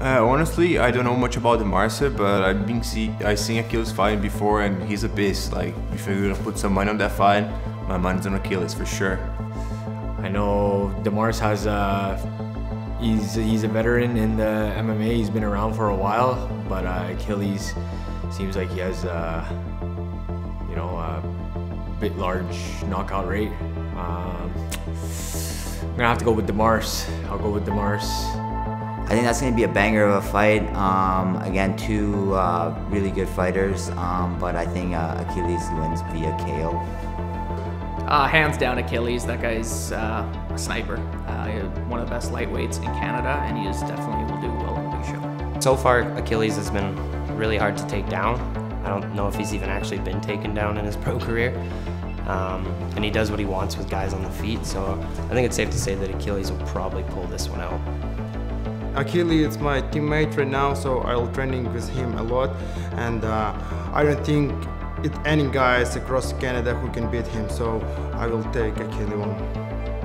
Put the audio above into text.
Uh, honestly, I don't know much about Demarce, but I've been see I seen Achilles fight before, and he's a beast. Like, if you're gonna put some money on that fight, my money's on Achilles for sure. I know Demarce has a he's he's a veteran in the MMA. He's been around for a while, but uh, Achilles seems like he has a you know a bit large knockout rate. Um, I'm gonna have to go with Demarce. I'll go with Demarce. I think that's going to be a banger of a fight. Um, again, two uh, really good fighters, um, but I think uh, Achilles wins via KO. Uh, hands down, Achilles. That guy's uh, a sniper. Uh, one of the best lightweights in Canada, and he is definitely will do well in the big show. So far, Achilles has been really hard to take down. I don't know if he's even actually been taken down in his pro career. Um, and he does what he wants with guys on the feet, so I think it's safe to say that Achilles will probably pull this one out. Achilles is my teammate right now, so I'll training with him a lot, and uh, I don't think it any guys across Canada who can beat him. So I will take Achilles one.